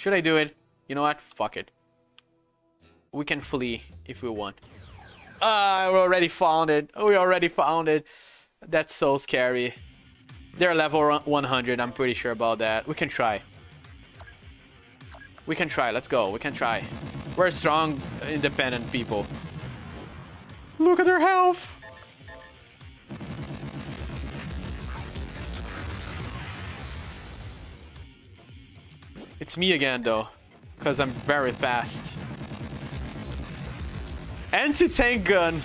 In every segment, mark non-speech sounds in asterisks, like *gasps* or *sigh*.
Should I do it? You know what? Fuck it. We can flee if we want. Ah, we already found it. We already found it. That's so scary. They're level 100, I'm pretty sure about that. We can try. We can try, let's go. We can try. We're strong, independent people. Look at their health! It's me again, though. Because I'm very fast. Anti-tank gun!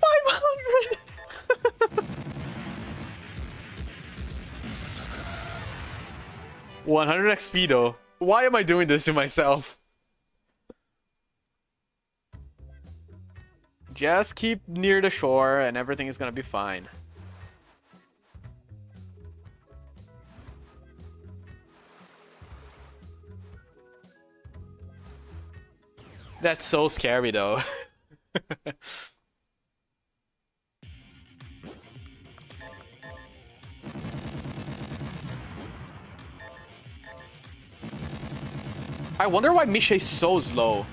500! *laughs* One hundred XP though. Why am I doing this to myself? Just keep near the shore and everything is gonna be fine. That's so scary though. *laughs* I wonder why Misha is so slow.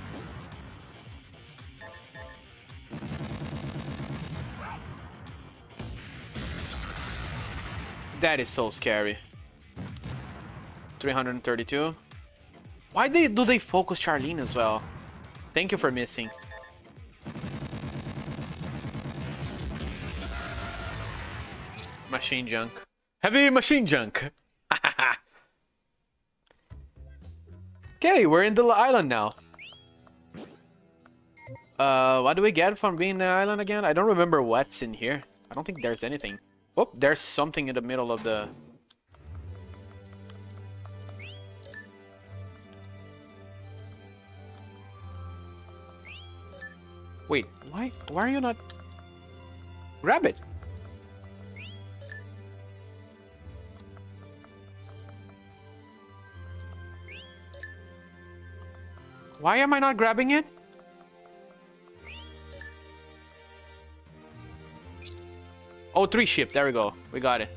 That is so scary. 332. Why they do they focus Charlene as well? Thank you for missing. Machine junk. Heavy machine junk. *laughs* okay, we're in the island now. Uh, what do we get from being in the island again? I don't remember what's in here. I don't think there's anything. Oh, there's something in the middle of the why why are you not... Grab it! Why am I not grabbing it? Oh, three ship. There we go. We got it.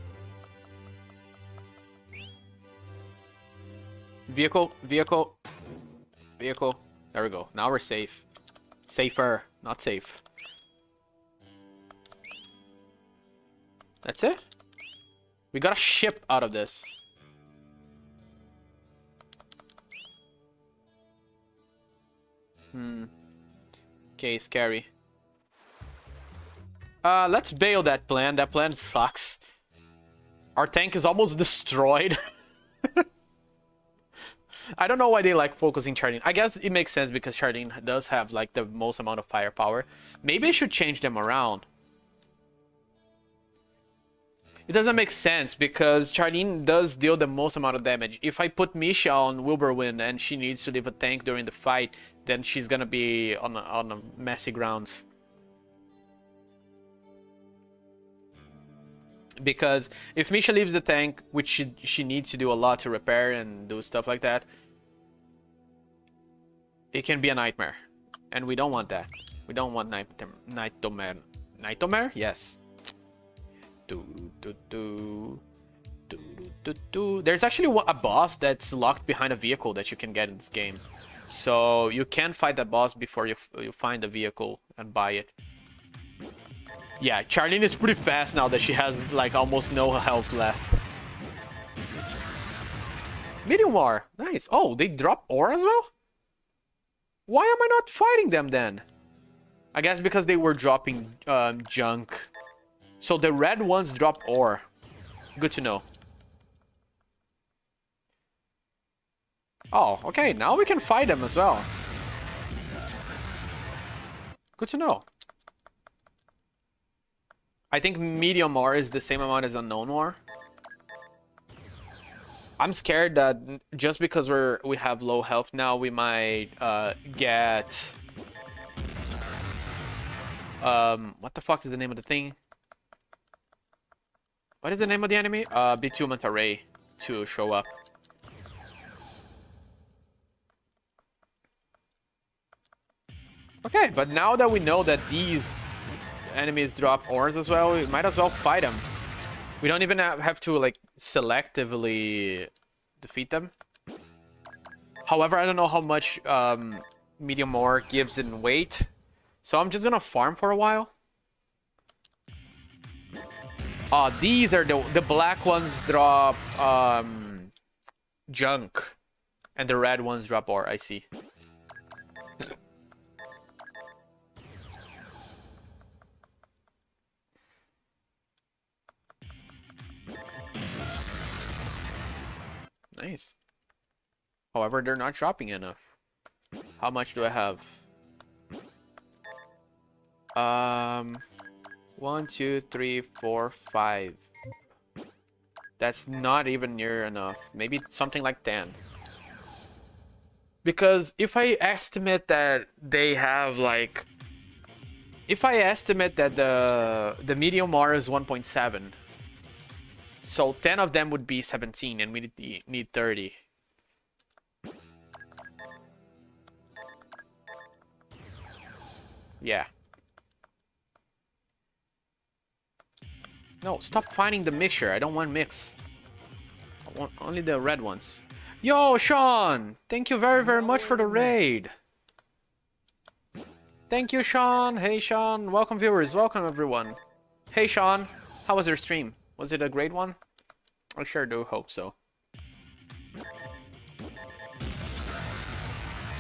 Vehicle, vehicle, vehicle. There we go. Now we're safe. Safer. Not safe. That's it? We got a ship out of this. Hmm. Okay, scary. Uh, let's bail that plan. That plan sucks. Our tank is almost destroyed. *laughs* I don't know why they like focusing Chardin. I guess it makes sense because Chardin does have like the most amount of firepower. Maybe I should change them around. It doesn't make sense because Chardin does deal the most amount of damage. If I put Misha on Wilburwind and she needs to leave a tank during the fight, then she's gonna be on a, on messy grounds. Because if Misha leaves the tank, which she, she needs to do a lot to repair and do stuff like that, it can be a nightmare. And we don't want that. We don't want night nightmare. Nightmare? Yes. Do, do, do. Do, do, do. There's actually a boss that's locked behind a vehicle that you can get in this game. So you can fight that boss before you, you find the vehicle and buy it. Yeah, Charlene is pretty fast now that she has like almost no health left. Medium ore. Nice. Oh, they drop ore as well? Why am I not fighting them then? I guess because they were dropping um, junk. So the red ones drop ore. Good to know. Oh, okay. Now we can fight them as well. Good to know. I think medium ore is the same amount as unknown war. I'm scared that just because we're we have low health now, we might uh, get um what the fuck is the name of the thing? What is the name of the enemy? Uh, B2 Manta Ray to show up. Okay, but now that we know that these enemies drop ores as well, we might as well fight them. We don't even have to like selectively defeat them. However, I don't know how much um, medium ore gives in weight. So I'm just gonna farm for a while. Uh, these are the the black ones drop um, junk, and the red ones drop ore. I see. Nice. However, they're not dropping enough. How much do I have? Um, one, two, three, four, five. That's not even near enough. Maybe something like 10. Because if I estimate that they have like... If I estimate that the the medium ore is 1.7, so 10 of them would be 17 and we need, need 30. Yeah. No, stop finding the mixture. I don't want mix. I want only the red ones. Yo, Sean! Thank you very, very much for the raid. Thank you, Sean. Hey, Sean. Welcome, viewers. Welcome, everyone. Hey, Sean. How was your stream? Was it a great one? I sure do hope so.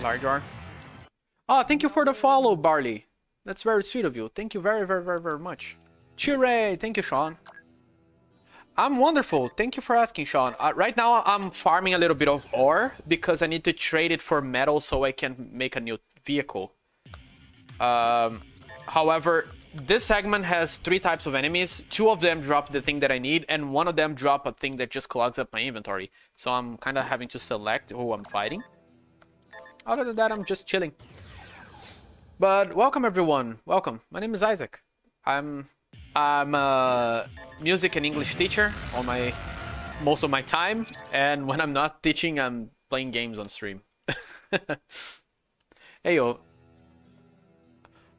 Largar. Oh, thank you for the follow, Barley. That's very sweet of you. Thank you very, very, very, very much. Chire! Thank you, Sean. I'm wonderful. Thank you for asking, Sean. Uh, right now, I'm farming a little bit of ore because I need to trade it for metal so I can make a new vehicle. Um, however, this segment has three types of enemies. Two of them drop the thing that I need, and one of them drop a thing that just clogs up my inventory. So I'm kind of having to select who I'm fighting. Other than that, I'm just chilling. But welcome everyone. Welcome. My name is Isaac. I'm I'm a music and English teacher on my most of my time, and when I'm not teaching, I'm playing games on stream. *laughs* hey yo,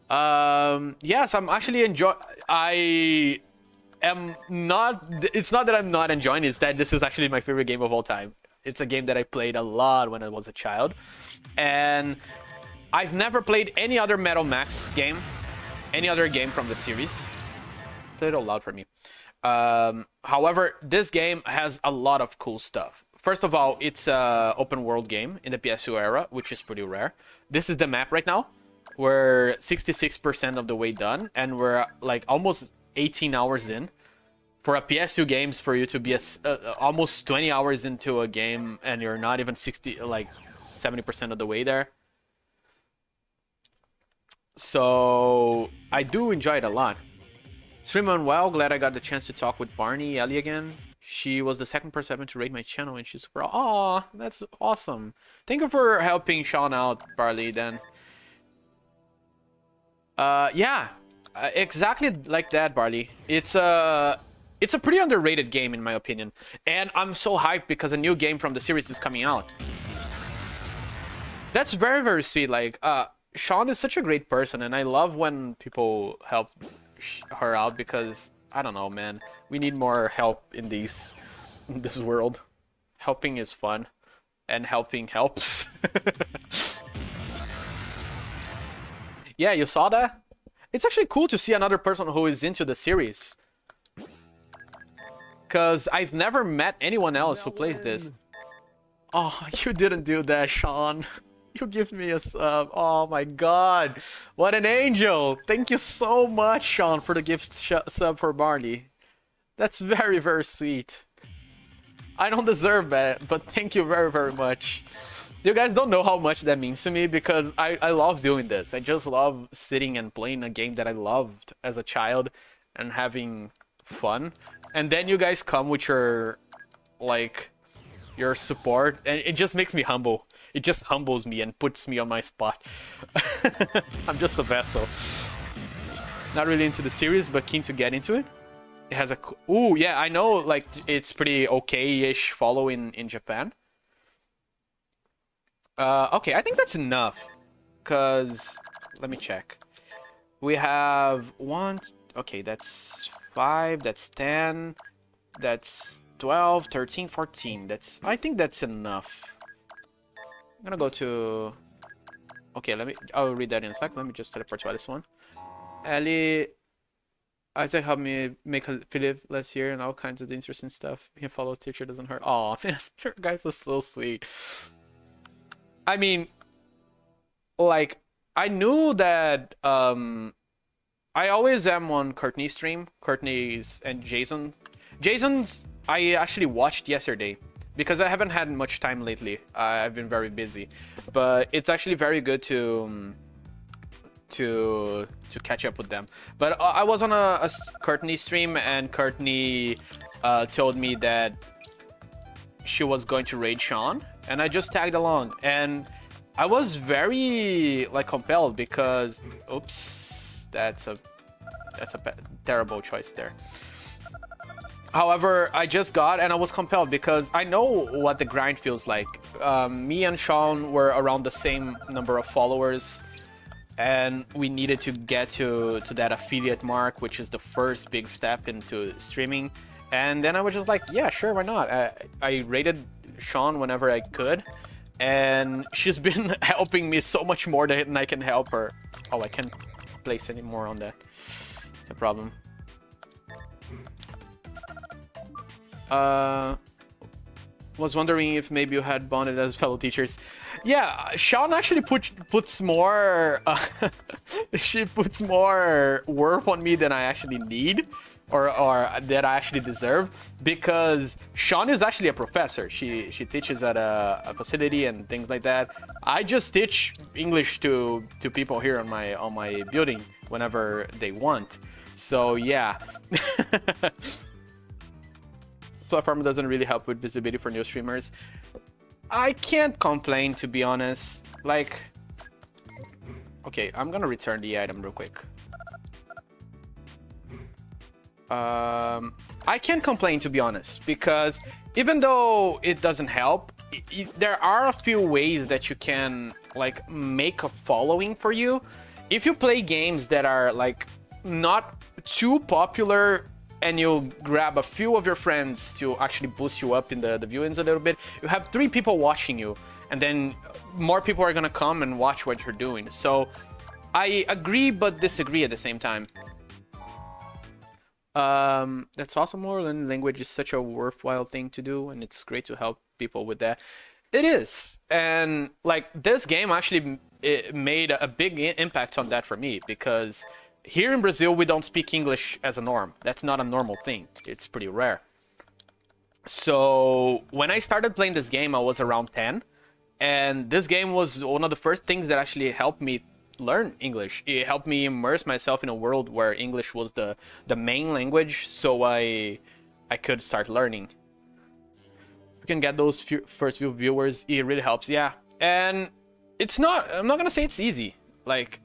um, yes, I'm actually enjoy. I am not. It's not that I'm not enjoying. It's that this is actually my favorite game of all time. It's a game that I played a lot when I was a child, and I've never played any other Metal Max game, any other game from the series. It's a little loud for me. Um, however, this game has a lot of cool stuff. First of all, it's a open world game in the PS2 era, which is pretty rare. This is the map right now. We're 66% of the way done, and we're like almost 18 hours in. For a PS2 games, for you to be a, uh, almost 20 hours into a game and you're not even 60, like 70% of the way there. So I do enjoy it a lot. Stream Streaming well, glad I got the chance to talk with Barney Ellie again. She was the second person to rate my channel and she's super Aw, that's awesome. Thank you for helping Sean out, Barley, then. Uh, yeah, uh, exactly like that, Barley. It's a it's a pretty underrated game in my opinion, and I'm so hyped because a new game from the series is coming out. That's very very sweet. Like, uh, Sean is such a great person, and I love when people help her out because I don't know, man. We need more help in these in this world. Helping is fun, and helping helps. *laughs* Yeah, you saw that? It's actually cool to see another person who is into the series. Because I've never met anyone else who plays this. Oh, *laughs* you didn't do that, Sean. *laughs* You give me a sub. Oh my god. What an angel. Thank you so much, Sean, for the gift sub for Barney. That's very, very sweet. I don't deserve that, but thank you very, very much. You guys don't know how much that means to me because I, I love doing this. I just love sitting and playing a game that I loved as a child and having fun. And then you guys come with your, like, your support and it just makes me humble. It just humbles me and puts me on my spot. *laughs* I'm just a vessel. Not really into the series, but keen to get into it. It has a... Ooh, yeah, I know, like, it's pretty okay-ish follow in, in Japan. Uh, okay, I think that's enough. Because, let me check. We have one, okay, that's five, that's ten, that's 12, 13, 14. That's I think that's enough. I'm gonna go to Okay, let me I'll read that in a sec. Let me just teleport to this one. Ellie Isaac helped me make a Philip last year and all kinds of interesting stuff. He follows teacher doesn't hurt. Oh *laughs* man, your guys are so sweet. I mean like I knew that um I always am on Courtney's stream. Courtney's and Jason. Jason's I actually watched yesterday because I haven't had much time lately. I've been very busy, but it's actually very good to um, to to catch up with them. But I was on a, a Courtney stream and Courtney uh, told me that she was going to raid Sean, and I just tagged along and. I was very like compelled because oops that's a that's a terrible choice there However, I just got and I was compelled because I know what the grind feels like. Um, me and Sean were around the same number of followers and we needed to get to, to that affiliate mark, which is the first big step into streaming. And then I was just like, yeah, sure, why not? I, I rated Sean whenever I could and she's been *laughs* helping me so much more than I can help her. Oh, I can't place any more on that. It's a problem. Uh, was wondering if maybe you had bonded as *laughs* fellow teachers. Yeah, Sean actually put, puts more... Uh, *laughs* she puts more work on me than I actually need or, or that I actually deserve because Sean is actually a professor. She she teaches at a, a, facility and things like that. I just teach English to to people here on my on my building whenever they want. So yeah. *laughs* platform doesn't really help with visibility for new streamers. I can't complain, to be honest. Like, okay, I'm gonna return the item real quick. Um, I can't complain, to be honest, because even though it doesn't help, it, it, there are a few ways that you can, like, make a following for you. If you play games that are, like, not too popular and you grab a few of your friends to actually boost you up in the, the viewings a little bit, you have three people watching you, and then more people are gonna come and watch what you're doing. So I agree but disagree at the same time. Um, that's awesome. Learning language is such a worthwhile thing to do, and it's great to help people with that. It is, and like this game actually made a big impact on that for me because here in Brazil, we don't speak English as a norm. That's not a normal thing. It's pretty rare. So when I started playing this game, I was around 10. And this game was one of the first things that actually helped me learn English. It helped me immerse myself in a world where English was the, the main language, so I I could start learning. If you can get those few, first few viewers, it really helps, yeah. And it's not, I'm not gonna say it's easy. Like,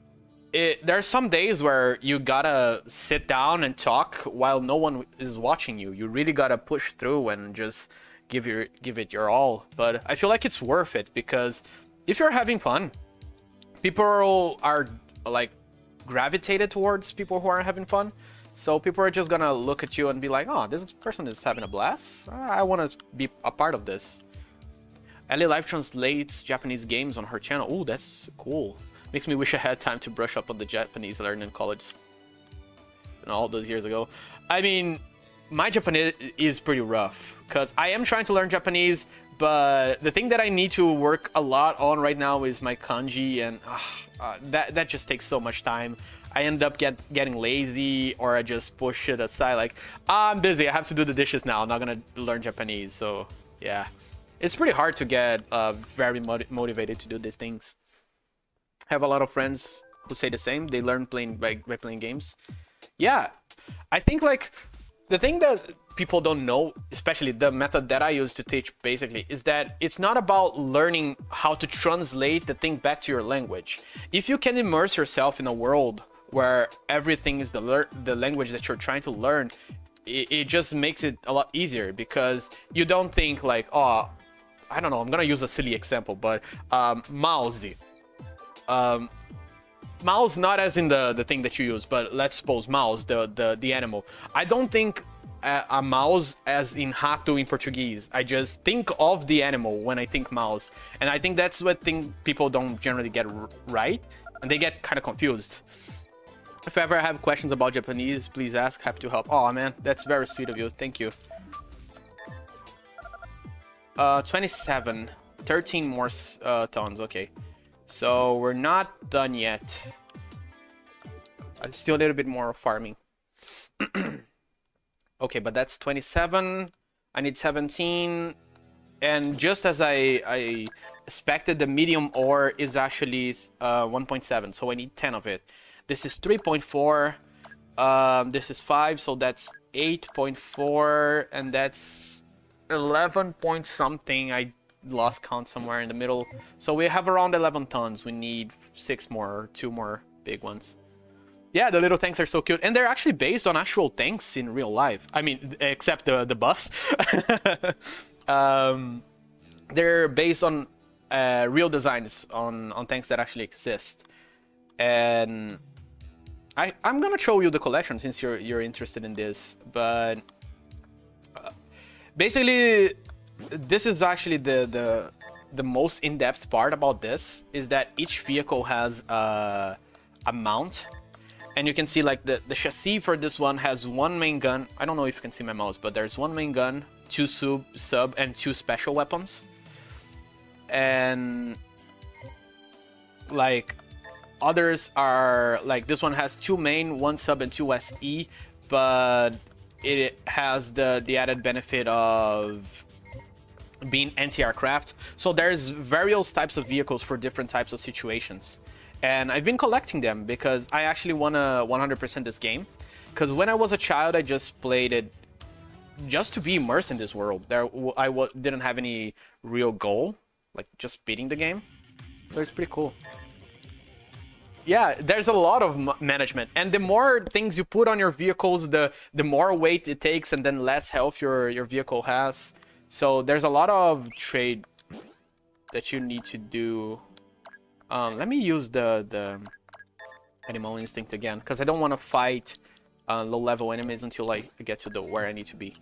it, there's some days where you gotta sit down and talk while no one is watching you. You really gotta push through and just give your give it your all. But I feel like it's worth it because if you're having fun, people are like gravitated towards people who are having fun. So people are just gonna look at you and be like, "Oh, this person is having a blast. I want to be a part of this." Ellie live translates Japanese games on her channel. Oh, that's cool. Makes me wish I had time to brush up on the Japanese I learned in college and all those years ago. I mean, my Japanese is pretty rough because I am trying to learn Japanese, but the thing that I need to work a lot on right now is my kanji, and uh, uh, that that just takes so much time. I end up get getting lazy, or I just push it aside. Like I'm busy. I have to do the dishes now. I'm not gonna learn Japanese. So yeah, it's pretty hard to get uh, very motivated to do these things have a lot of friends who say the same. They learn playing by, by playing games. Yeah, I think like the thing that people don't know, especially the method that I use to teach basically, is that it's not about learning how to translate the thing back to your language. If you can immerse yourself in a world where everything is the the language that you're trying to learn, it, it just makes it a lot easier because you don't think like, oh, I don't know, I'm gonna use a silly example, but um, mouse um, mouse not as in the the thing that you use but let's suppose mouse the the the animal i don't think a, mouse as in rato in Portuguese. I just think of the animal when I think mouse. And I think that's what thing people don't generally get right. And they get kind of confused. If ever I have questions about Japanese, please ask. Happy to help. Oh, man, that's very sweet of you. Thank you. Uh, 27. 13 more uh, tons. Okay. So we're not done yet. Still a little bit more farming. *clears throat* okay, but that's 27. I need 17. And just as I, I expected, the medium ore is actually uh, 1.7. So I need 10 of it. This is 3.4. Um, this is 5, so that's 8.4. And that's 11 point something. I lost count somewhere in the middle. So we have around 11 tons. We need 6 more, or 2 more big ones. Yeah, the little tanks are so cute. And they're actually based on actual tanks in real life. I mean, except the, the bus. *laughs* um, they're based on uh, real designs on, on tanks that actually exist. And I, I'm gonna show you the collection since you're, you're interested in this. But uh, basically, this is actually the, the, the most in-depth part about this, is that each vehicle has uh, a mount and you can see like the, the chassis for this one has one main gun. I don't know if you can see my mouse, but there's one main gun, two sub, sub and two special weapons. And like others are like this one has two main, one sub and two SE, but it has the, the added benefit of being anti-aircraft. So there's various types of vehicles for different types of situations and I've been collecting them because I actually want to 100% this game. Because when I was a child, I just played it just to be immersed in this world. There, I w didn't have any real goal, like just beating the game. So it's pretty cool. Yeah, there's a lot of management, and the more things you put on your vehicles, the the more weight it takes, and then less health your your vehicle has. So there's a lot of trade that you need to do um, let me use the, the animal instinct again, because I don't want to fight uh, low-level enemies until I get to the where I need to be.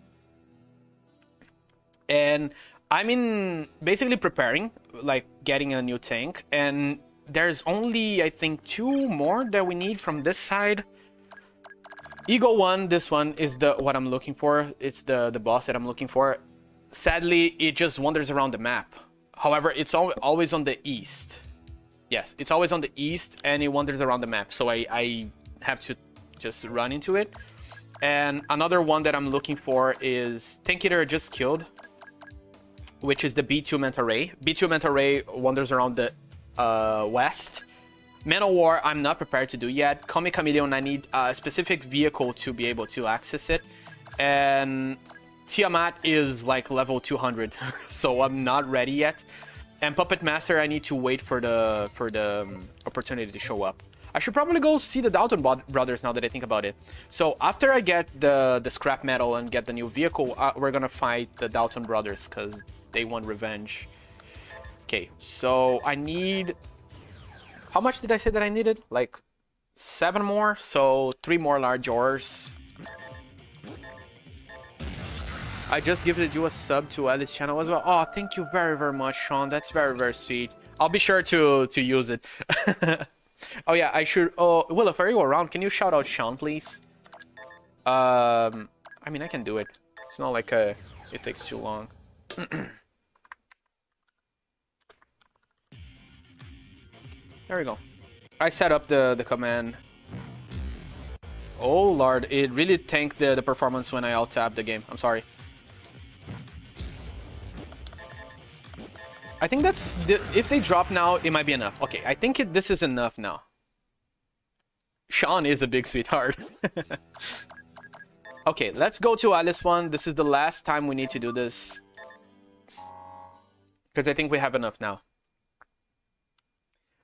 And I'm in basically preparing, like getting a new tank, and there's only, I think, two more that we need from this side. Eagle 1, this one, is the what I'm looking for. It's the, the boss that I'm looking for. Sadly, it just wanders around the map. However, it's al always on the east. Yes, it's always on the east and it wanders around the map. So I, I have to just run into it. And another one that I'm looking for is Tank Eater just killed, which is the B2 Manta Ray. B2 Manta Ray wanders around the uh, west. Man of War, I'm not prepared to do yet. Comic Chameleon, I need a specific vehicle to be able to access it. And Tiamat is like level 200, *laughs* so I'm not ready yet. And Puppet Master, I need to wait for the for the um, opportunity to show up. I should probably go see the Dalton brothers now that I think about it. So after I get the the scrap metal and get the new vehicle, uh, we're gonna fight the Dalton brothers because they want revenge. Okay, so I need... How much did I say that I needed? Like seven more, so three more large ores. I just gifted you a sub to Alice channel as well. Oh, thank you very, very much, Sean. That's very, very sweet. I'll be sure to to use it. *laughs* oh yeah, I should. Oh, Will, if go around, can you shout out Sean, please? Um, I mean, I can do it. It's not like a, uh, it takes too long. *clears throat* there we go. I set up the the command. Oh lord, it really tanked the the performance when I alt tabbed the game. I'm sorry. I think that's... If they drop now, it might be enough. Okay, I think it, this is enough now. Sean is a big sweetheart. *laughs* okay, let's go to Alice one. This is the last time we need to do this. Because I think we have enough now.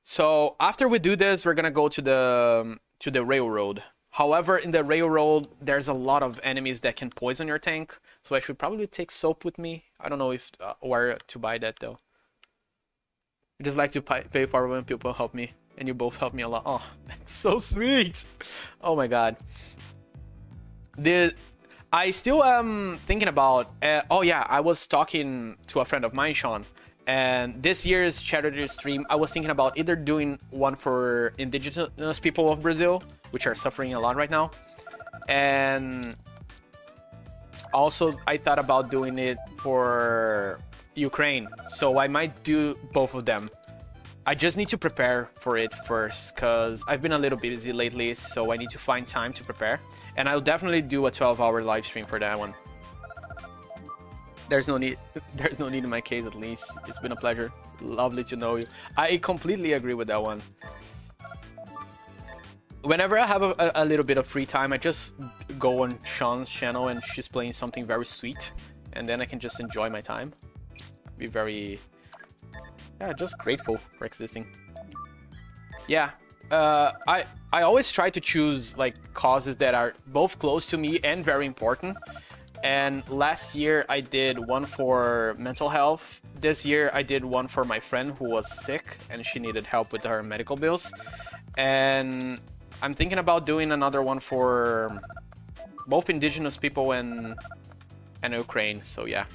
So after we do this, we're gonna go to the to the railroad. However, in the railroad, there's a lot of enemies that can poison your tank. So I should probably take soap with me. I don't know if uh, where to buy that though. I just like to pay forward when people help me. And you both help me a lot. Oh, *laughs* that's so sweet. Oh my god. The, I still am thinking about. Uh, oh yeah, I was talking to a friend of mine, Sean, and this year's charity stream, I was thinking about either doing one for indigenous people of Brazil, which are suffering a lot right now, and also I thought about doing it for Ukraine. So I might do both of them. I just need to prepare for it first because I've been a little busy lately, so I need to find time to prepare. And I'll definitely do a 12-hour live stream for that one. There's no need. *laughs* There's no need in my case, at least. It's been a pleasure. Lovely to know you. I completely agree with that one. Whenever I have a, a little bit of free time, I just go on Sean's channel and she's playing something very sweet, and then I can just enjoy my time. Be very yeah, just grateful for existing. Yeah, uh, I I always try to choose like causes that are both close to me and very important. And last year I did one for mental health. This year I did one for my friend who was sick and she needed help with her medical bills. And I'm thinking about doing another one for both indigenous people and and Ukraine. So yeah.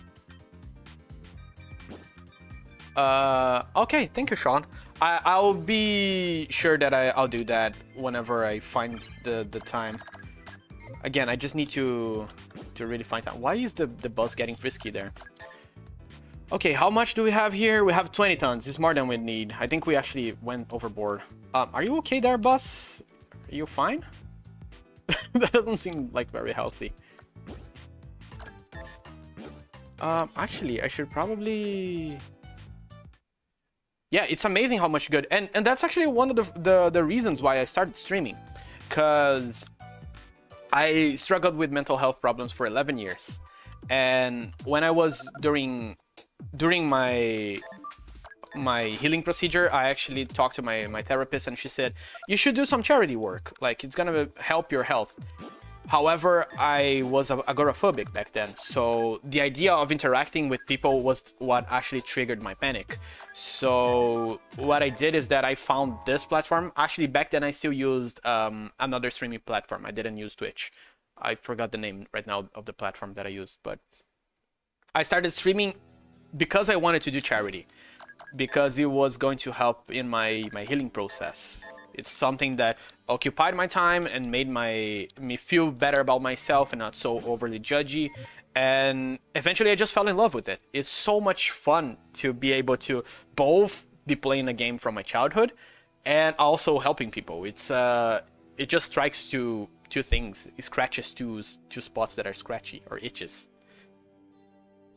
Uh, okay, thank you, Sean. I, I'll be sure that I, I'll do that whenever I find the, the time. Again, I just need to to really find time. Why is the, the bus getting frisky there? Okay, how much do we have here? We have 20 tons. It's more than we need. I think we actually went overboard. Um, are you okay there, bus? Are you fine? *laughs* that doesn't seem like very healthy. Um, actually, I should probably yeah, it's amazing how much good. And and that's actually one of the the, the reasons why I started streaming, because I struggled with mental health problems for 11 years, and when I was during during my my healing procedure, I actually talked to my my therapist, and she said you should do some charity work. Like it's gonna help your health. However, I was agoraphobic back then, so the idea of interacting with people was what actually triggered my panic. So what I did is that I found this platform. Actually, back then I still used um, another streaming platform. I didn't use Twitch. I forgot the name right now of the platform that I used, but I started streaming because I wanted to do charity, because it was going to help in my, my healing process. It's something that occupied my time and made my me feel better about myself and not so overly judgy. And eventually I just fell in love with it. It's so much fun to be able to both be playing a game from my childhood and also helping people. It's uh it just strikes two two things. It scratches two two spots that are scratchy or itches.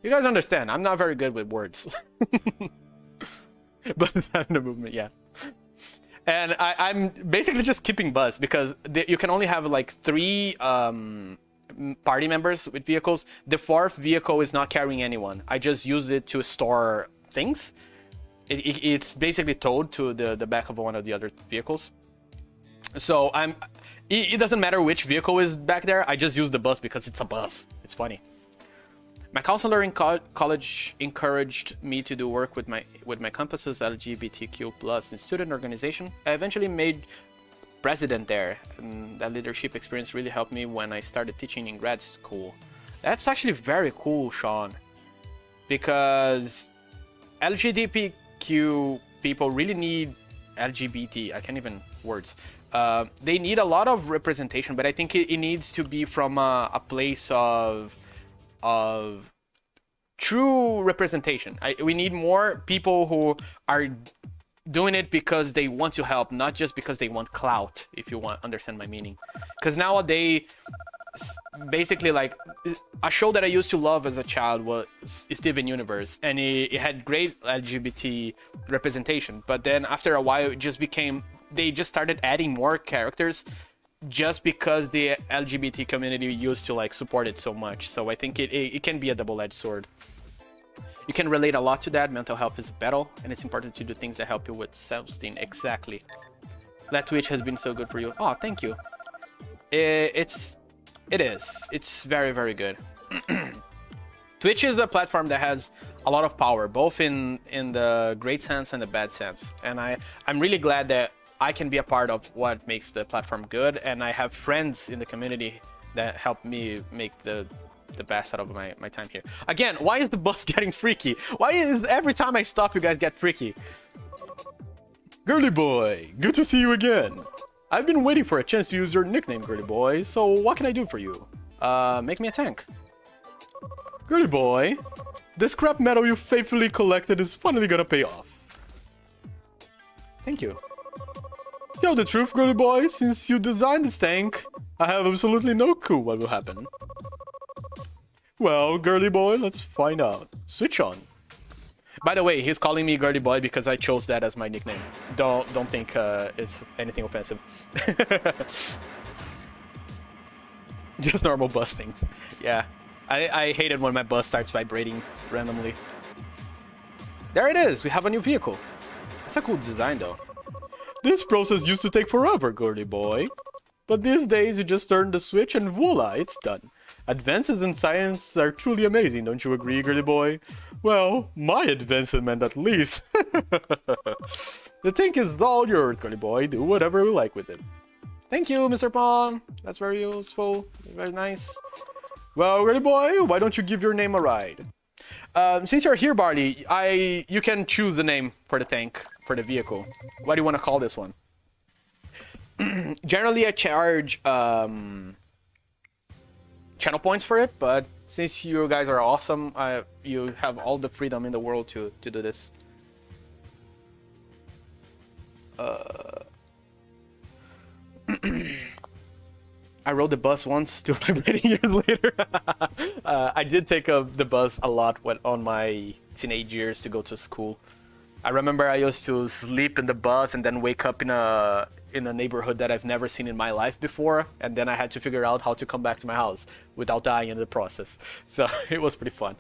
You guys understand, I'm not very good with words. *laughs* but *laughs* the movement, yeah and I, am basically just keeping buzz because you can only have like three um, party members with vehicles. The fourth vehicle is not carrying anyone. I just used it to store things. It, it, it's basically towed to the, the back of one of the other vehicles. So I'm. It, it doesn't matter which vehicle is back there. I just use the bus because it's a bus. It's funny. My counselor in co college encouraged me to do work with my with my campus's LGBTQ plus student organization. I eventually made president there, and that leadership experience really helped me when I started teaching in grad school. That's actually very cool, Sean, because LGBTQ people really need LGBT. I can't even words. Uh, they need a lot of representation, but I think it, it needs to be from a, a place of of true representation. I, we need more people who are doing it because they want to help, not just because they want clout, if you want understand my meaning. Because nowadays, basically like a show that I used to love as a child was Steven Universe, and it, it had great LGBT representation. But then after a while, it just became they just started adding more characters just because the LGBT community used to like support it so much. So I think it, it, it can be a double-edged sword. You can relate a lot to that. Mental health is a battle, and it's important to do things that help you with self-esteem. Exactly. That Twitch has been so good for you. Oh, thank you. It, it's, it is. It's very, very good. *clears throat* Twitch is the platform that has a lot of power, both in in the great sense and the bad sense. And I, I'm really glad that I can be a part of what makes the platform good, and I have friends in the community that help me make the the best out of my, my time here. Again, why is the bus *laughs* getting freaky? Why is every time I stop you guys get freaky? Girly boy, good to see you again. I've been waiting for a chance to use your nickname, Girly boy, so what can I do for you? Uh, make me a tank. Girly boy, the scrap metal you faithfully collected is finally gonna pay off. Thank you. Tell the truth, girly boy, since you designed this tank, I have absolutely no clue what will happen. Well, girly boy, let's find out. Switch on. By the way, he's calling me girly boy because I chose that as my nickname. Don't don't think uh, it's anything offensive. *laughs* Just normal bus things. Yeah. I, I hate it when my bus starts vibrating randomly. There it is! We have a new vehicle. That's a cool design though. This process used to take forever, girly boy. But these days you just turn the switch and voila, it's done. Advances in science are truly amazing, don't you agree, girly boy? Well, my advancement at least. *laughs* the tank is all yours, girly boy. Do whatever you like with it. Thank you, Mr. Pong. That's very useful. Very nice. Well, girly boy, why don't you give your name a ride? Um, since you're here, Barley, I you can choose the name for the tank, for the vehicle. What do you want to call this one? *clears throat* Generally, I charge um, channel points for it, but since you guys are awesome, uh, you have all the freedom in the world to, to do this. Uh... *clears throat* I rode the bus once, *laughs* still vibrating years later. *laughs* uh, I did take a, the bus a lot when, on my teenage years to go to school. I remember I used to sleep in the bus and then wake up in a in a neighborhood that I've never seen in my life before, and then I had to figure out how to come back to my house without dying in the process. *laughs* So it was pretty fun.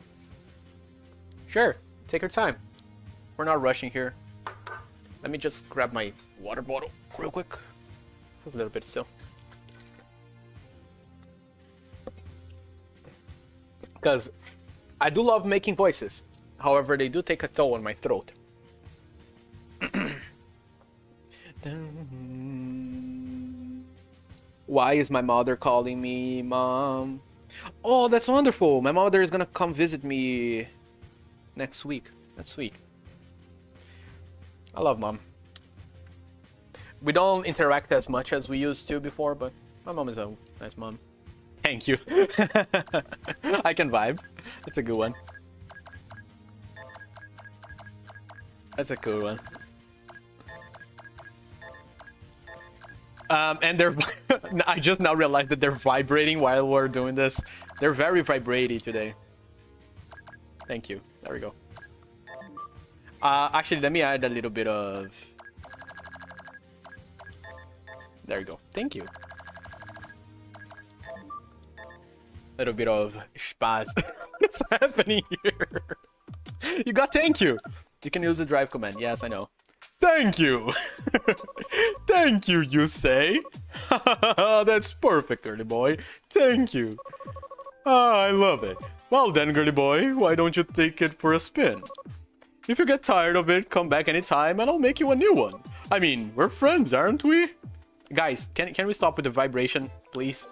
Sure, take your time. We're not rushing here. Let me just grab my water bottle real quick. Just a little bit still. Because I do love making voices. However, they do take a toll on my throat. *clears throat* Why is my mother calling me, mom? Oh, that's wonderful. My mother is gonna come visit me next week. That's sweet. I love mom. We don't interact as much as we used to before, but my mom is a nice mom. Thank you. *laughs* I can vibe. That's a good one. That's a cool one. Um, and they're... *laughs* I just now realized that they're vibrating while we're doing this. They're very vibrating today. Thank you. There we go. Uh, actually, let me add a little bit of... There you go. Thank you. Little bit of spaz. *laughs* What's happening here? You got thank you. You can use the drive command. Yes, I know. Thank you. *laughs* thank you, you say? *laughs* That's perfect, girly boy. Thank you. Ah, I love it. Well then, girly boy, why don't you take it for a spin? If you get tired of it, come back anytime and I'll make you a new one. I mean, we're friends, aren't we? Guys, can, can we stop with the vibration, please?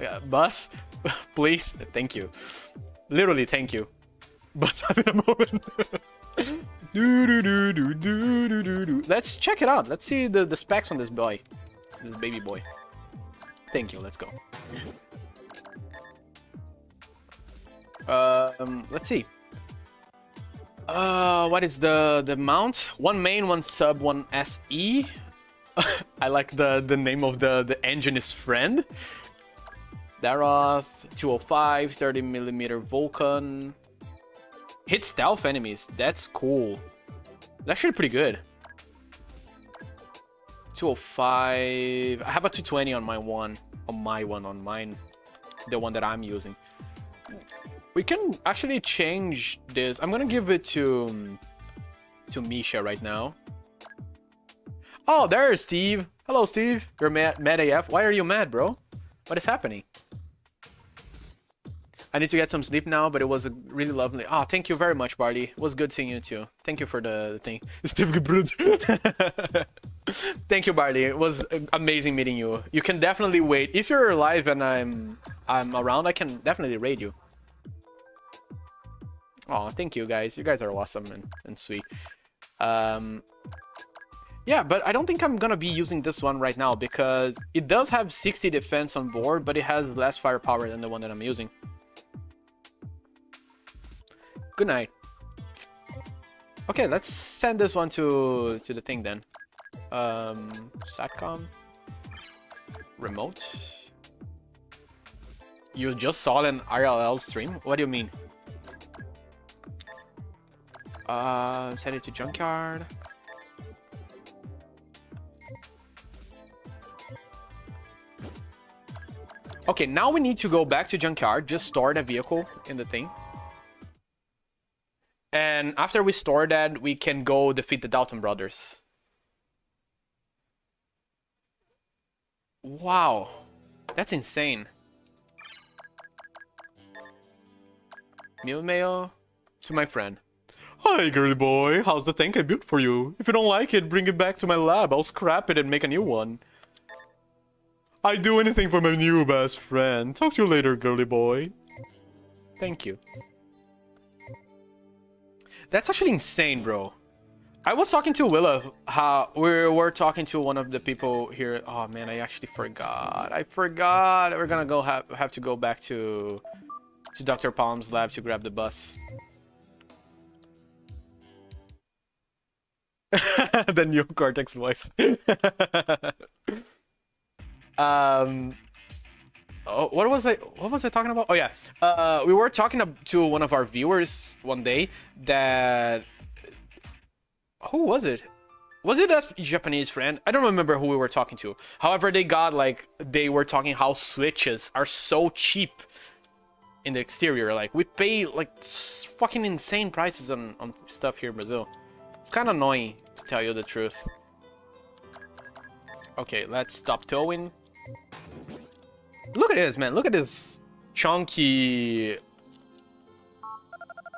Uh, bus? *laughs* Please? Thank you. Literally, thank you. *laughs* But having a moment. do, do, do, do, do, do, do, do. Let's check it out. Let's see the, the specs on this boy. This baby boy. Thank you. Let's go. Um, let's see. Uh, what is the the mount? One main, one sub, one SE. *laughs* I like the the name of the the engine is friend. Daros, 205, 30 millimeter Vulcan. Hit stealth enemies. That's cool. That's actually pretty good. 205. I have a 220 on my one. On my one, on mine. The one that I'm using. We can actually change this. I'm gonna give it to um, to Misha right now. Oh, there's Steve. Hello, Steve. You're mad, mad AF. Why are you mad, bro? What is happening? I need to get some sleep now, but it was a really lovely. Oh, thank you very much, Barley. It was good seeing you too. Thank you for the, thing. *laughs* Steve *laughs* Thank you, Barley. It was amazing meeting you. You can definitely wait. If you're alive and I'm I'm around, I can definitely raid you. Oh, thank you guys. You guys are awesome and, and sweet. Um, yeah, but I don't think I'm gonna be using this one right now because it does have 60 defense on board, but it has less firepower than the one that I'm using. Good night. Okay, let's send this one to to the thing then. Um, Satcom. Remote. You just saw an RLL stream? What do you mean? Uh, send it to Junkyard. Okay, now we need to go back to Junkyard, just store the vehicle in the thing. And after we store that, we can go defeat the Dalton brothers. Wow. That's insane. Meal mail to my friend. Hi, girly boy. How's the tank I built for you? If you don't like it, bring it back to my lab. I'll scrap it and make a new one. I'd do anything for my new best friend. Talk to you later, girly boy. Thank you. That's actually insane, bro. I was talking to Willa, how we were talking to one of the people here. Oh man, I actually forgot. I forgot. We're gonna go have have to go back to to Dr. Palm's lab to grab the bus. *laughs* the new Cortex voice. *laughs* um oh, what was I what was I talking about? Oh yeah. Uh we were talking to one of our viewers one day that who was it? Was it a Japanese friend? I don't remember who we were talking to. However, they got like they were talking how switches are so cheap in the exterior. Like we pay like fucking insane prices on, on stuff here in Brazil. It's kind of annoying to tell you the truth. Okay, let's stop towing. Look at this, man. Look at this chunky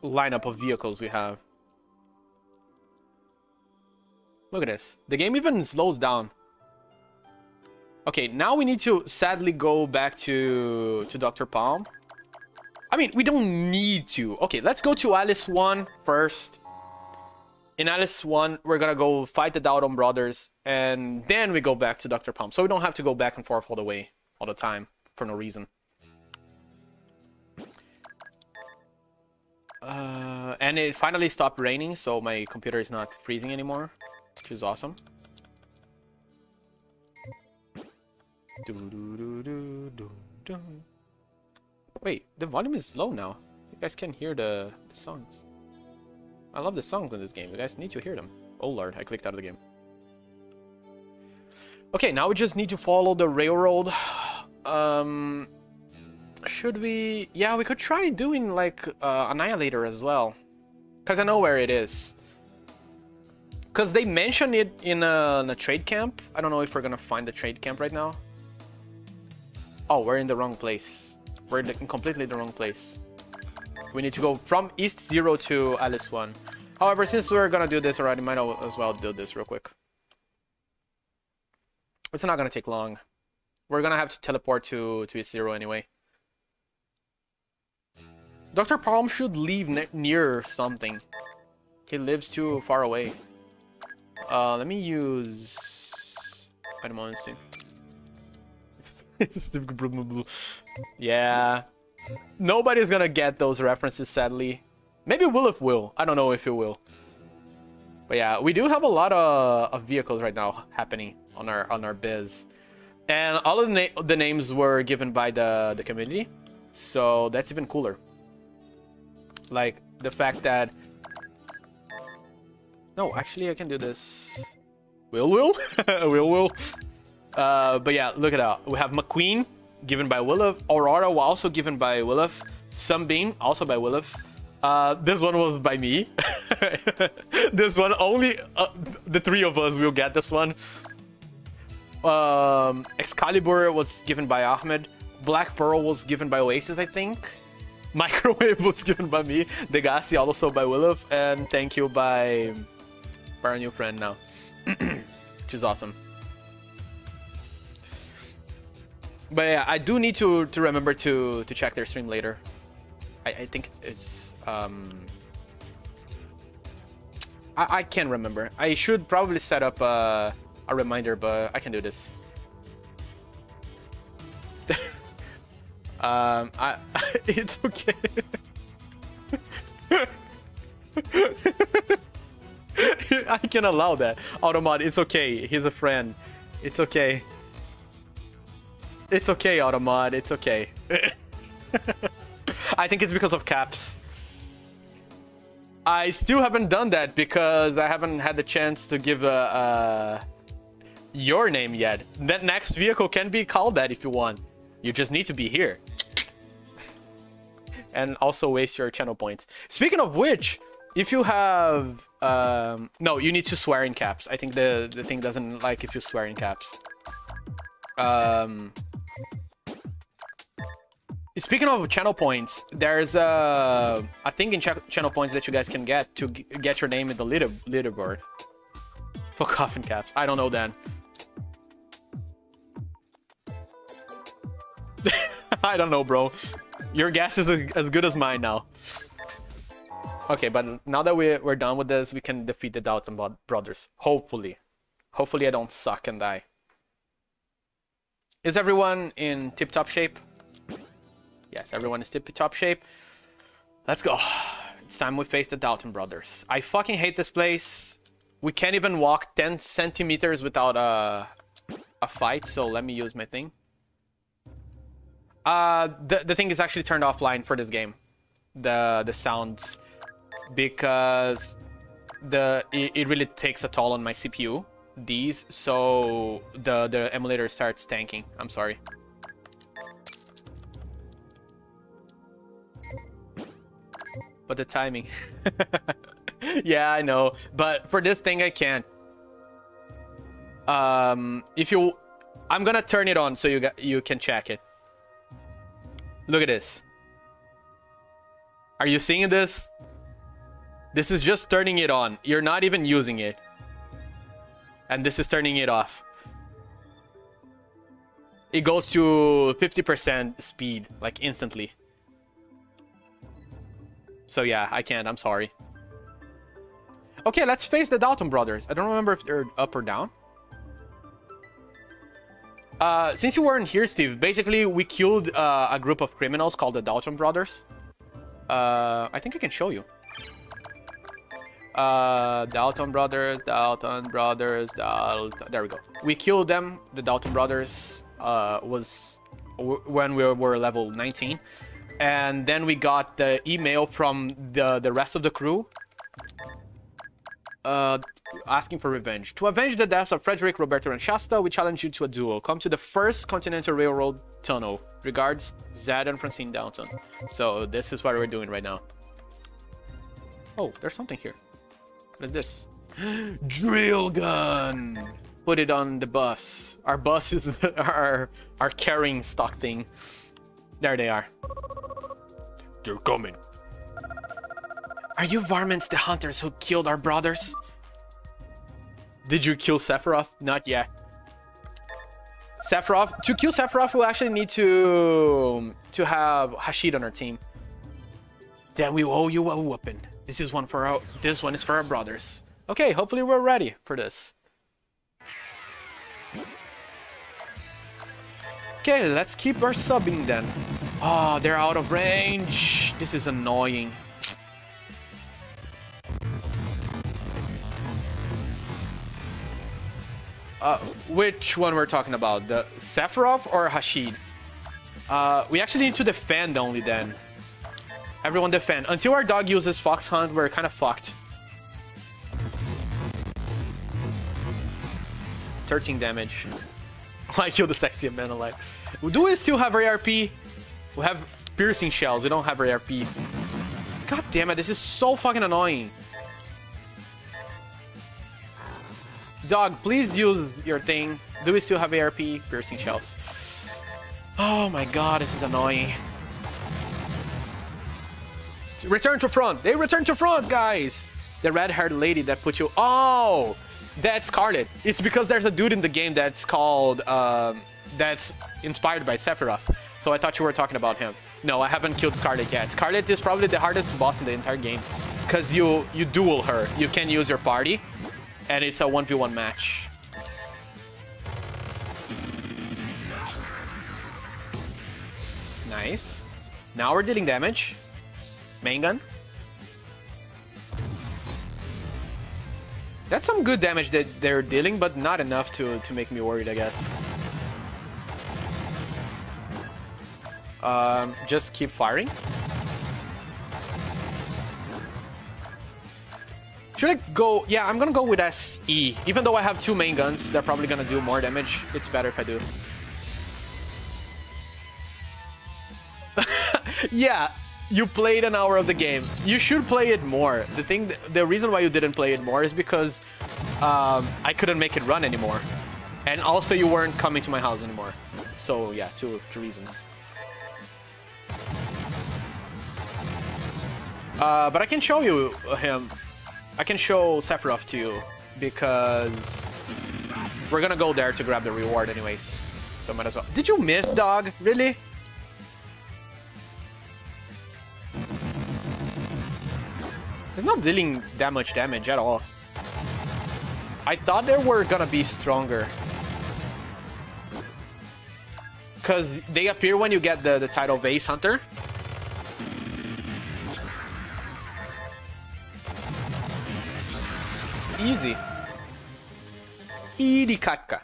lineup of vehicles we have. Look at this. The game even slows down. Okay, now we need to sadly go back to, to Dr. Palm. I mean, we don't need to. Okay, let's go to Alice 1 first. In Alice 1, we're gonna go fight the Dalton brothers, and then we go back to Dr. Palm. So we don't have to go back and forth all the way, all the time, for no reason. Uh, and it finally stopped raining, so my computer is not freezing anymore which is awesome. Wait, the volume is low now. You guys can hear the, the songs. I love the songs in this game. You guys need to hear them. Oh lord, I clicked out of the game. Okay, now we just need to follow the railroad. Um, should we... Yeah, we could try doing like uh, Annihilator as well. Because I know where it is. Because they mentioned it in a, in a, trade camp. I don't know if we're gonna find the trade camp right now. Oh, we're in the wrong place. We're in, in completely the wrong place. We need to go from East Zero to Alice 1. However, since we're gonna do this already, might as well do this real quick. It's not gonna take long. We're gonna have to teleport to, to East Zero anyway. Dr. Palm should leave ne near something. He lives too far away. Uh, let me use Animal Instinct. *laughs* yeah. Nobody's gonna get those references, sadly. Maybe Willif will. I don't know if he will. But yeah, we do have a lot of, of vehicles right now happening on our on our biz. And all of the, na the names were given by the, the community. So that's even cooler. Like, the fact that no, actually I can do this. Will will? *laughs* will will. Uh, but yeah, look at that. We have McQueen, given by Williff. Aurora, also given by Williff. Sunbeam, also by Williff. Uh, this one was by me. *laughs* this one, only uh, the three of us will get this one. Um, Excalibur was given by Ahmed. Black Pearl was given by Oasis, I think. *laughs* Microwave was given by me. Degassi also by Williff. And thank you by our new friend now. *clears throat* which is awesome. But yeah, I do need to to remember to to check their stream later. I, I think it's um. I, I can't remember. I should probably set up a, a reminder, but I can do this. *laughs* um, I *laughs* it's okay. *laughs* I can allow that. Automod, it's okay. He's a friend. It's okay. It's okay, Automod. It's okay. I think it's because of caps. I still haven't done that because I haven't had the chance to give a, a your name yet. That next vehicle can be called that if you want. You just need to be here. And also waste your channel points. Speaking of which, if you have um no you need to swear in caps i think the the thing doesn't like if you swear in caps um speaking of channel points there's a a thing in ch channel points that you guys can get to get your name in the leader leaderboard for coffin caps i don't know dan *laughs* i don't know bro your guess is as good as mine now Okay, but now that we're, done with this, we can defeat the Dalton brothers. Hopefully. Hopefully I don't suck and die. Is everyone in tip-top shape? Yes, everyone is tip-top shape. Let's go. It's time we face the Dalton brothers. I fucking hate this place. We can't even walk 10 centimeters without a, a fight, so let me use my thing. Uh, the, the thing is actually turned offline for this game. The, the sounds. Because the it, it really takes a toll on my CPU these so the the emulator starts tanking. I'm sorry. But the timing. *laughs* Yeah I know. But for this thing I can um if you I'm gonna turn it on so you got you can check it look at this are you seeing this this is just turning it on. You're not even using it. And this is turning it off. It goes to 50% speed, like instantly. So yeah, I can't. I'm sorry. Okay, let's face the Dalton brothers. I don't remember if they're up or down. Uh, since you weren't here, Steve, basically we killed uh, a group of criminals called the Dalton brothers. Uh, I think I can show you. Uh, Dalton brothers, Dalton brothers, Dalton. There we go. We killed them. The Dalton brothers uh, was when we were level 19, and then we got the email from the the rest of the crew. Uh, asking for revenge. To avenge the deaths of Frederick, Roberto, and Shasta, we challenge you to a duel. Come to the first Continental Railroad tunnel. Regards, Zed and Francine Dalton. So this is what we're doing right now. Oh, there's something here. What is this? *gasps* Drill gun! Put it on the bus. Our bus is *laughs* our, our carrying stock thing. There they are. They're coming. Are you varmints the hunters who killed our brothers? Did you kill Sephiroth? Not yet. Sephiroth, to kill Sephiroth, we'll actually need to um, to have Hashid on our team. Then we owe you a whooping. This is one for our, this one is for our brothers. Okay, hopefully we're ready for this. Okay, let's keep our subbing then. Oh, they're out of range. This is annoying. Uh, which one we're talking about? The Sephiroth or Hashid? Uh, we actually need to defend only then. Everyone defend. Until our dog uses Fox Hunt, we're kind of fucked. 13 damage. *laughs* I killed the sexiest man alive. Do we still have ARP? We have piercing shells. We don't have ARPs. God damn it, this is so fucking annoying. Dog, please use your thing. Do we still have ARP? Piercing shells. Oh my god, this is annoying. Return to front. They return to front, guys. The red-haired lady that put you... Oh! That's Scarlet. It's because there's a dude in the game that's called, um, that's inspired by Sephiroth. So I thought you were talking about him. No, I haven't killed Scarlet yet. Scarlet is probably the hardest boss in the entire game. Because you, you duel her. You can use your party. And it's a 1v1 match. Nice. Now we're dealing damage. Main gun. That's some good damage that they're dealing, but not enough to, to make me worried, I guess. Um, just keep firing. Should I go? Yeah, I'm gonna go with SE. Even though I have two main guns, they're probably gonna do more damage. It's better if I do. *laughs* yeah, you played an hour of the game. You should play it more. The thing, the reason why you didn't play it more is because um, I couldn't make it run anymore, and also you weren't coming to my house anymore. So yeah, two two reasons. Uh, but I can show you him. I can show Sephiroth to you because we're gonna go there to grab the reward anyways. So might as well. Did you miss, dog? Really? It's not dealing that much damage at all. I thought they were gonna be stronger. Because they appear when you get the, the title Vase Hunter. Easy. Irikaka.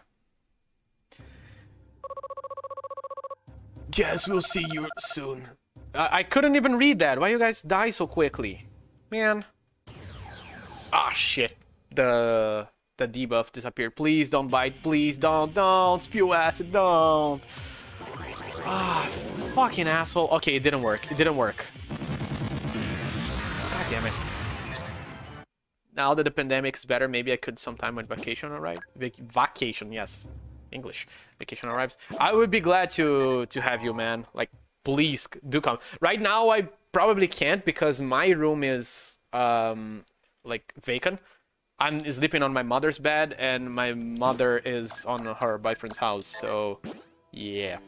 Yes, we'll see you soon. Uh, I couldn't even read that. Why you guys die so quickly? Man. Ah, shit. The the debuff disappeared. Please don't bite. Please don't. Don't. Spew acid. Don't. Ah, fucking asshole. Okay, it didn't work. It didn't work. Now that the pandemic is better, maybe I could sometime when vacation arrives. Vac vacation, yes, English. Vacation arrives. I would be glad to to have you, man. Like, please do come. Right now, I probably can't because my room is um like vacant. I'm sleeping on my mother's bed, and my mother is on her boyfriend's house. So, yeah.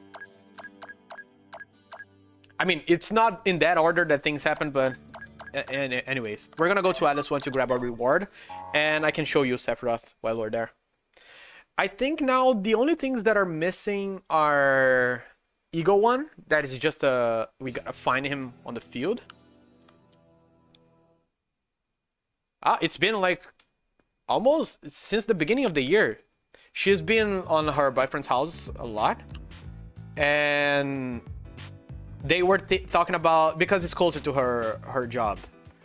I mean, it's not in that order that things happen, but and anyways, we're gonna go to Atlas One to grab our reward, and I can show you Sephiroth while we're there. I think now the only things that are missing are Ego One. That is just a uh, we gotta find him on the field. Ah, it's been like almost since the beginning of the year. She's been on her boyfriend's house a lot, and they were talking about because it's closer to her her job.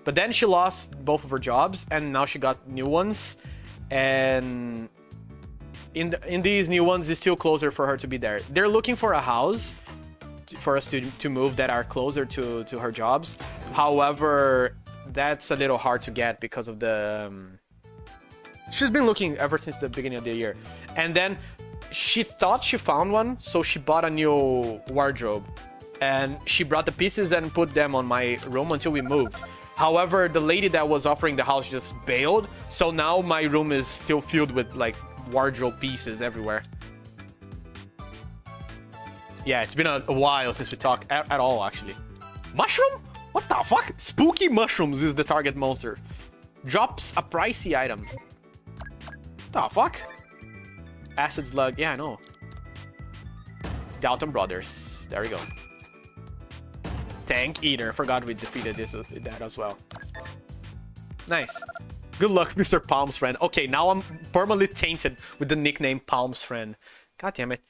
But then she lost both of her jobs, and now she got new ones, and in the, in these new ones, it's still closer for her to be there. They're looking for a house for us to to move that are closer to to her jobs. However, that's a little hard to get because of the. Um, she's been looking ever since the beginning of the year, and then she thought she found one, so she bought a new wardrobe and she brought the pieces and put them on my room until we moved. However, the lady that was offering the house just bailed, so now my room is still filled with like wardrobe pieces everywhere. Yeah, it's been a, a while since we talked at, at all, actually. Mushroom? What the fuck? Spooky mushrooms is the target monster. Drops a pricey item. What the fuck? Acid slug. Yeah, I know. Dalton Brothers. There we go. Tank Eater. Forgot we defeated this that as well. Nice. Good luck, *laughs* Mr. Palm's friend. Okay, now I'm permanently tainted with the nickname Palm's friend. God damn it.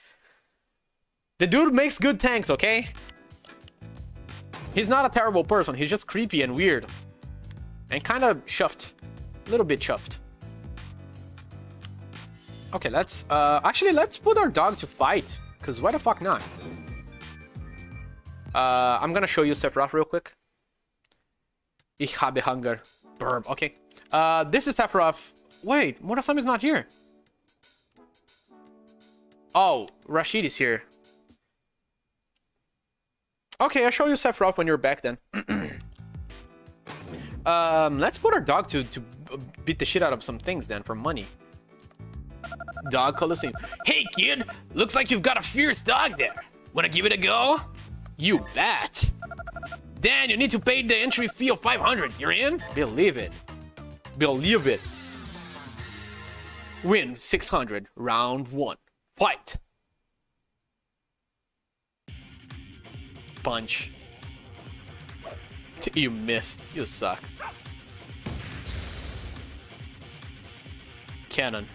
The dude makes good tanks, okay? He's not a terrible person. He's just creepy and weird. And kind of chuffed. A little bit chuffed. Okay, let's... Uh, actually, let's put our dog to fight. Because why the fuck not? Uh, I'm gonna show you Sephiroth real quick. Ich habe Hunger. Burb. Okay. Uh, this is Sephiroth. Wait, Murasame is not here. Oh, Rashid is here. Okay, I'll show you Sephiroth when you're back then. *clears throat* um, let's put our dog to, to beat the shit out of some things then for money. Dog Coliseum. Hey, kid! Looks like you've got a fierce dog there. Wanna give it a go? You bet! Dan, you need to pay the entry fee of 500. You're in? Believe it. Believe it. Win 600. Round 1. Fight! Punch. You missed. You suck. Cannon.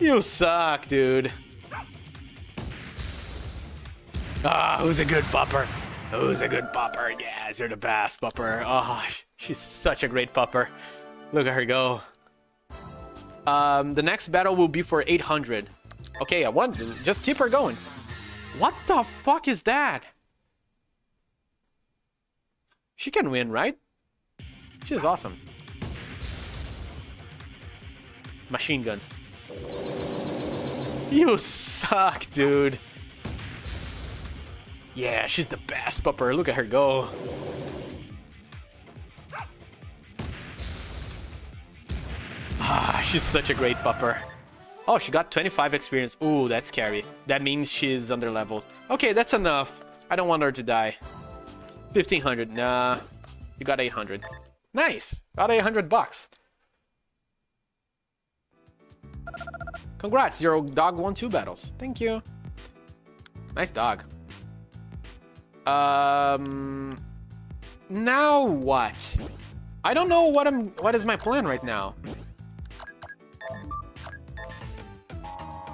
You suck, dude. Ah, who's a good pupper? Who's a good pupper? Yes, you're the best pupper. Oh, she's such a great pupper. Look at her go. Um, the next battle will be for 800. Okay, I want just keep her going. What the fuck is that? She can win, right? She's awesome. Machine gun. You suck, dude. Yeah, she's the best pupper. Look at her go. Ah, she's such a great pupper. Oh, she got 25 experience. Ooh, that's scary. That means she's under leveled. Okay, that's enough. I don't want her to die. 1500. Nah, you got 800. Nice. Got 800 bucks. Congrats, your dog won two battles. Thank you. Nice dog. Um, now what? I don't know what I'm. What is my plan right now?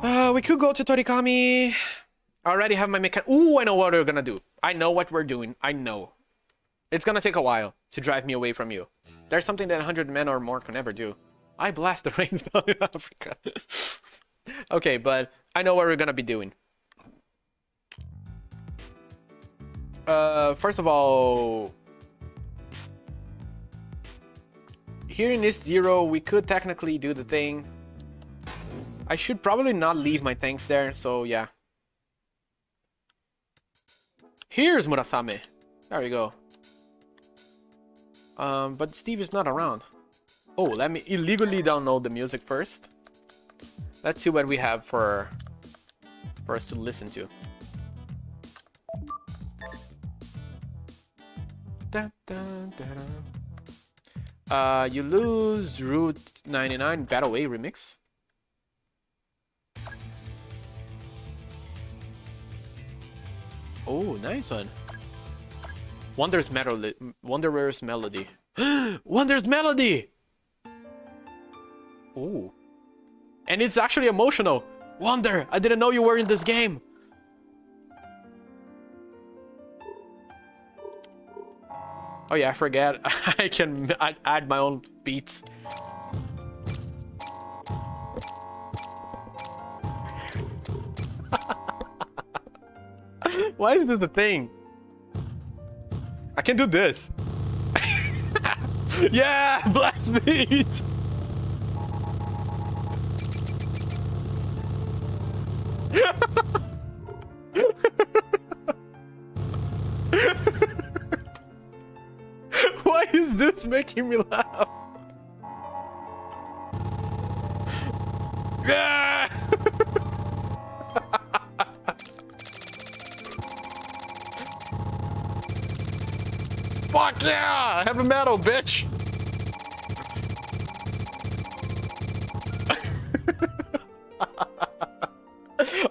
Uh, we could go to Torikami. I already have my mechanic. Ooh, I know what we're gonna do. I know what we're doing. I know. It's gonna take a while to drive me away from you. There's something that 100 men or more can never do. I blast the *laughs* rains down in Africa. *laughs* okay, but I know what we're gonna be doing. Uh, first of all, here in this zero, we could technically do the thing. I should probably not leave my tanks there, so yeah. Here's Murasame. There we go. Um, but Steve is not around. Oh, let me illegally download the music first. Let's see what we have for, for us to listen to. Uh, you lose Route 99 Battle A remix. Oh, nice one. Wonders Melody. Wanderer's Melody. *gasps* Wonders Melody! Oh. And it's actually emotional. Wonder, I didn't know you were in this game. Oh yeah, I forget. *laughs* I can add my own beats. *laughs* Why is this the thing? I can do this. *laughs* yeah, blast beat. Making me laugh? *laughs* Fuck yeah! Have a medal, bitch!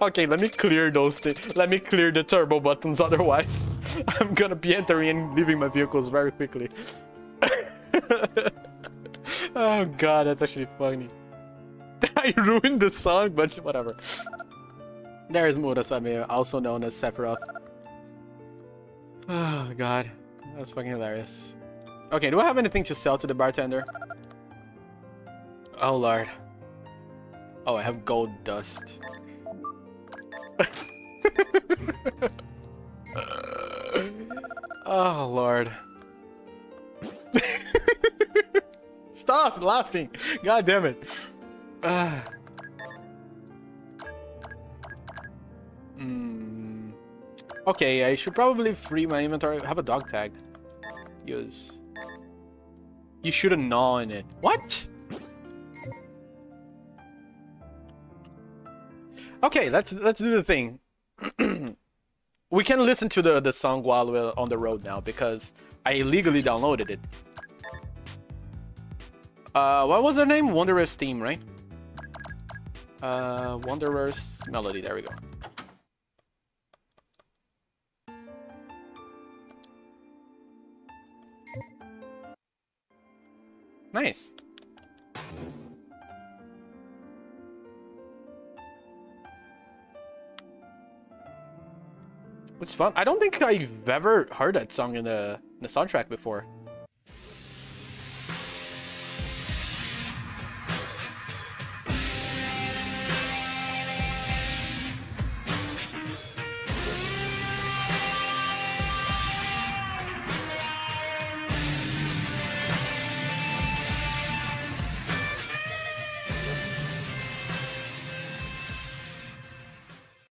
*laughs* okay, let me clear those things. Let me clear the turbo buttons, otherwise *laughs* I'm gonna be entering and leaving my vehicles very quickly. Oh god, that's actually funny. *laughs* I ruined the song, but *laughs* whatever. There's Murasame, also known as Sephiroth. Oh god, that's fucking hilarious. Okay, do I have anything to sell to the bartender? Oh lord. Oh, I have gold dust. *laughs* oh lord. Stop laughing! God damn it. Uh. *sighs* Mm. Okay, I should probably free my inventory. Have a dog tag. Use. You shouldn't gnaw in it. What? Okay, let's let's do the thing. *clears throat* we can listen to the the song while we're on the road now because I illegally downloaded it. Uh, what was their name? Wanderer's theme, right? Uh, Wanderer's melody. There we go. Nice. It's fun. I don't think I've ever heard that song in the, in the soundtrack before.